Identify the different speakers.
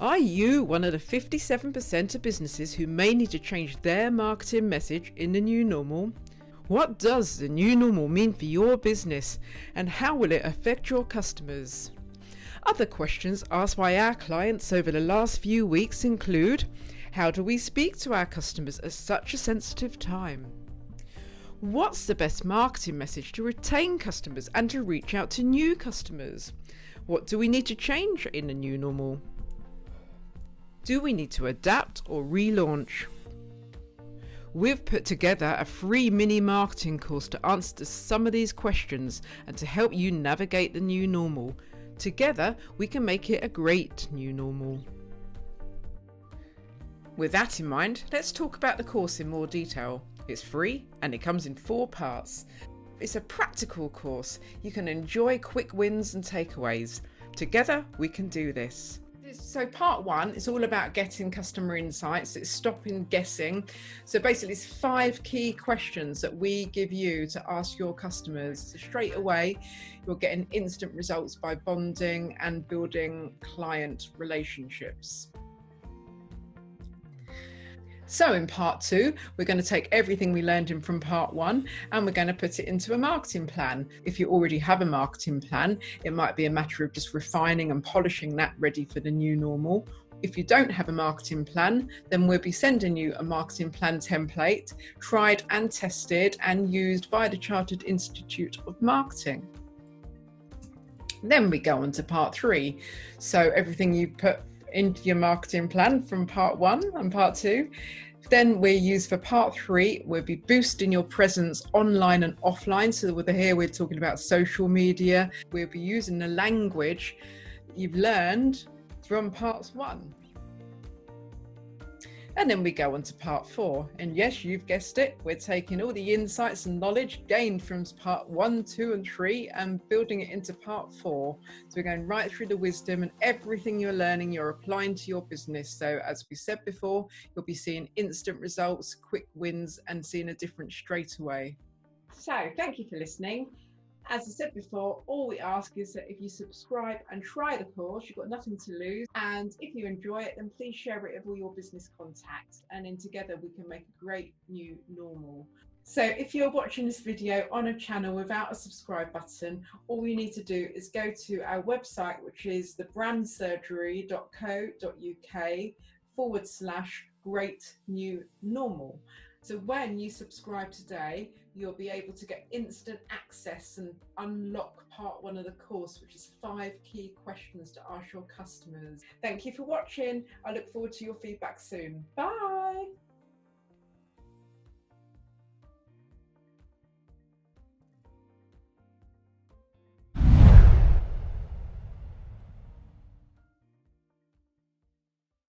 Speaker 1: Are you one of the 57% of businesses who may need to change their marketing message in the new normal? What does the new normal mean for your business and how will it affect your customers? Other questions asked by our clients over the last few weeks include How do we speak to our customers at such a sensitive time? What's the best marketing message to retain customers and to reach out to new customers? What do we need to change in the new normal? Do we need to adapt or relaunch? We've put together a free mini marketing course to answer some of these questions and to help you navigate the new normal. Together, we can make it a great new normal. With that in mind, let's talk about the course in more detail. It's free and it comes in four parts. It's a practical course. You can enjoy quick wins and takeaways. Together, we can do this. So, part one is all about getting customer insights. It's stopping guessing. So, basically, it's five key questions that we give you to ask your customers. So straight away, you're getting instant results by bonding and building client relationships. So, in part two, we're going to take everything we learned in from part one and we're going to put it into a marketing plan. If you already have a marketing plan, it might be a matter of just refining and polishing that ready for the new normal. If you don't have a marketing plan, then we'll be sending you a marketing plan template, tried and tested and used by the Chartered Institute of Marketing. Then we go on to part three. So, everything you put into your marketing plan from part one and part two. Then we're used for part three. We'll be boosting your presence online and offline. So with here we're talking about social media. We'll be using the language you've learned from parts one. And then we go on to part four. And yes, you've guessed it, we're taking all the insights and knowledge gained from part one, two, and three and building it into part four. So we're going right through the wisdom and everything you're learning, you're applying to your business. So, as we said before, you'll be seeing instant results, quick wins, and seeing a difference straight away. So, thank you for listening. As I said before, all we ask is that if you subscribe and try the course, you've got nothing to lose. And if you enjoy it, then please share it with all your business contacts. And then together we can make a great new normal. So if you're watching this video on a channel without a subscribe button, all you need to do is go to our website, which is thebrandsurgery.co.uk forward slash great new normal. So when you subscribe today, you'll be able to get instant access and unlock part one of the course, which is five key questions to ask your customers. Thank you for watching. I look forward to your feedback soon. Bye.